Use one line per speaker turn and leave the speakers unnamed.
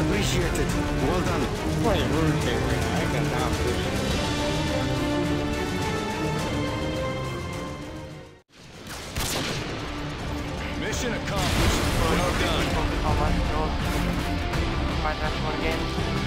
Appreciate it. Well done.
Playing RuneScape right now. I got time.
Mission accomplished. Well done.
My much one again.